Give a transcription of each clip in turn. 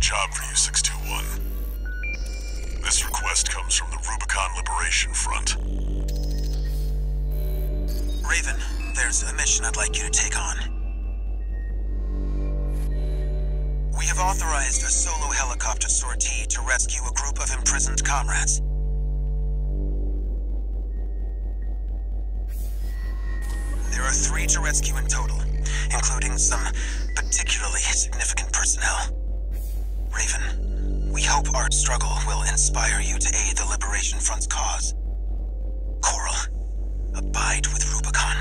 job for you, 621. This request comes from the Rubicon Liberation Front. Raven, there's a mission I'd like you to take on. We have authorized a solo helicopter sortie to rescue a group of imprisoned comrades. There are three to rescue in total, including some particularly significant personnel. The Liberation Front's cause. Coral, abide with Rubicon.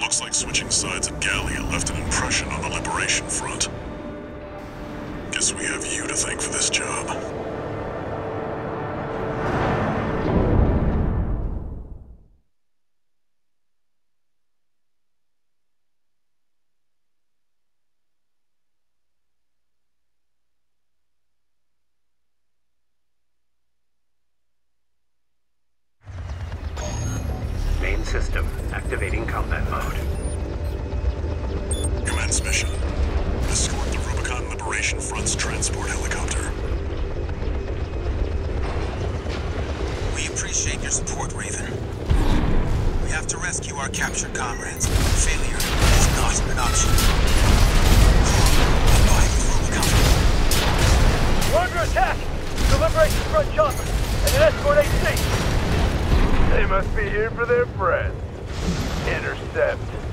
Looks like switching sides at Gallia left an impression on the Liberation Front. Guess we have you to thank for this job. Transport helicopter. We appreciate your support, Raven. We have to rescue our captured comrades. Failure is not an option. Abide with Rubicon. We're under attack! The Liberation Front chopper and an escort AC! They must be here for their friends. Intercept.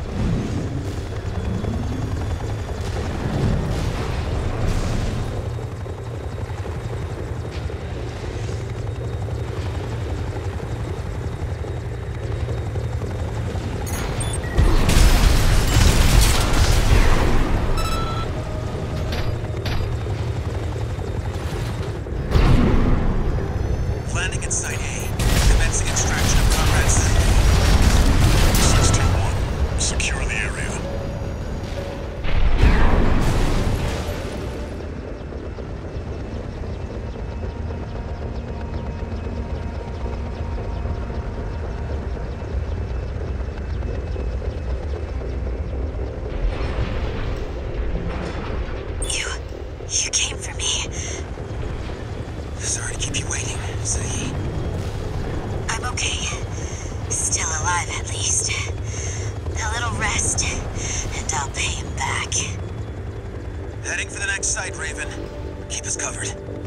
Heading for the next site, Raven. Keep us covered.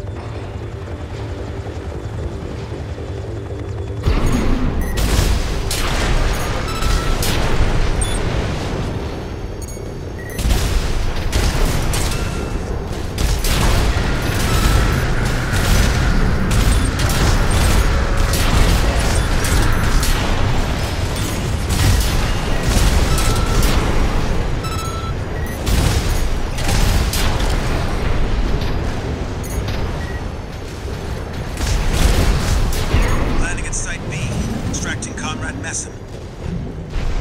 Conrad Messam.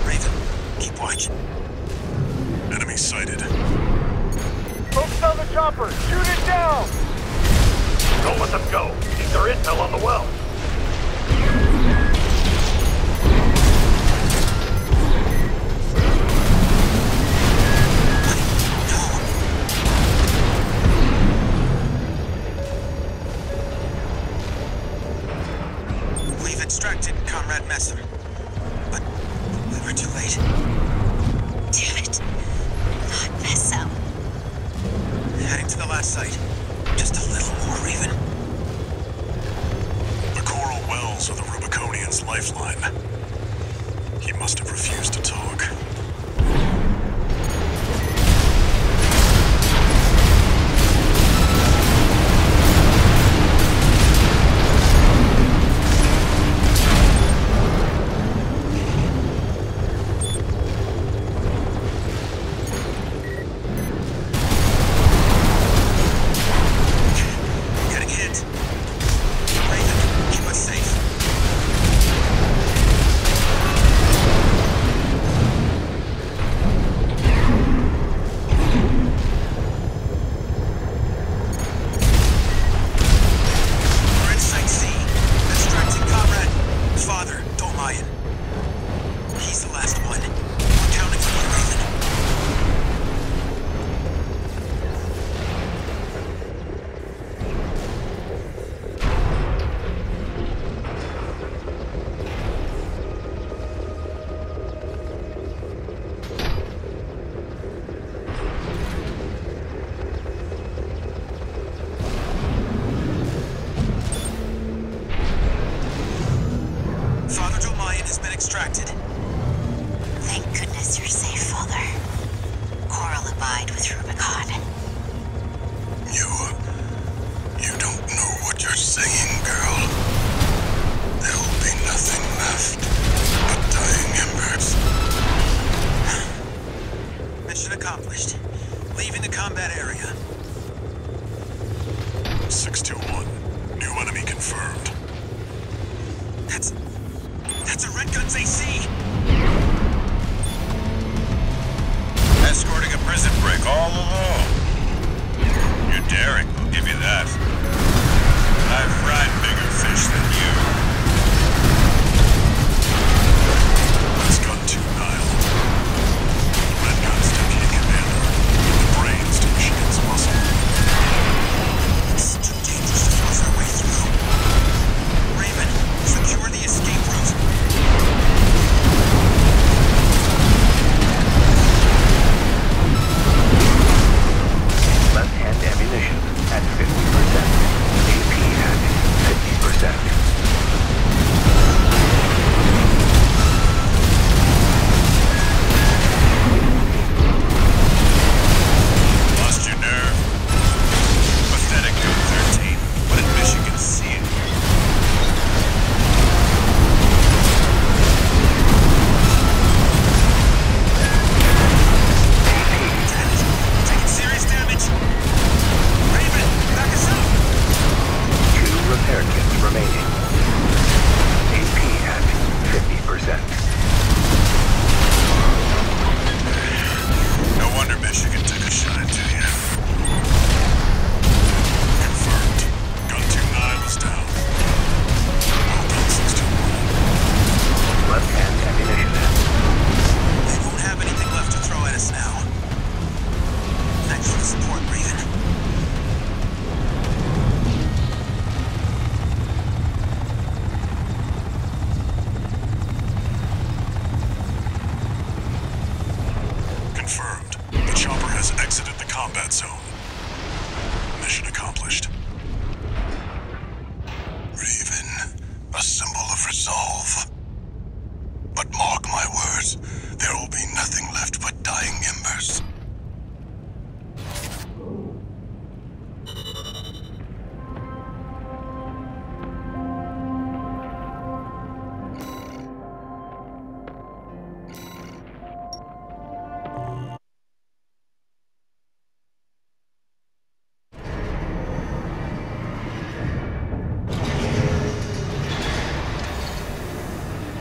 Raven, keep watch. Enemy sighted. Focus on the chopper! Shoot it down! Don't let them go. Need their intel on the well. fight with Rubicon. You... you don't know what you're saying, girl. There'll be nothing left but dying embers. Mission accomplished. Leaving the combat area. 621. New enemy confirmed. That's... That's a Red Guns AC! Escorting a prison break all alone. Mission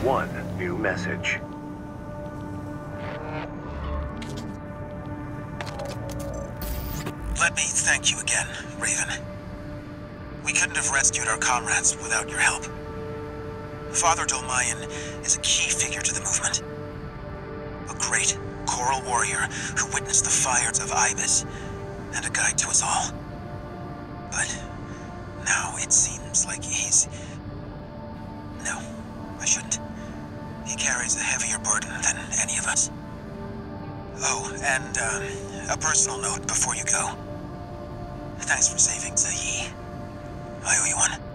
One new message. Let me thank you again, Raven. We couldn't have rescued our comrades without your help. Father Dolmayan is a key figure to the movement. A great Coral warrior who witnessed the fires of Ibis and a guide to us all. But now it seems like he's... carries a heavier burden than any of us. Oh, and um, a personal note before you go. Thanks for saving Zayi. I owe you one.